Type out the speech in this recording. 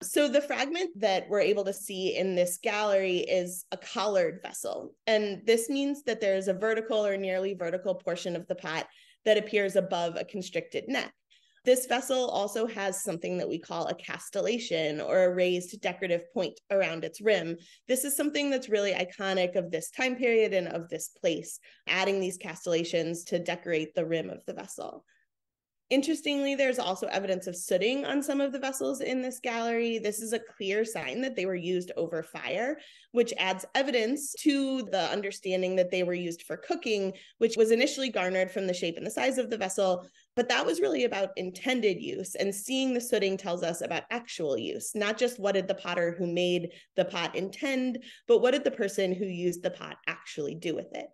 So, the fragment that we're able to see in this gallery is a collared vessel. And this means that there's a vertical or nearly vertical portion of the pot that appears above a constricted neck. This vessel also has something that we call a castellation or a raised decorative point around its rim. This is something that's really iconic of this time period and of this place, adding these castellations to decorate the rim of the vessel. Interestingly, there's also evidence of sooting on some of the vessels in this gallery. This is a clear sign that they were used over fire, which adds evidence to the understanding that they were used for cooking, which was initially garnered from the shape and the size of the vessel. But that was really about intended use. And seeing the sooting tells us about actual use, not just what did the potter who made the pot intend, but what did the person who used the pot actually do with it.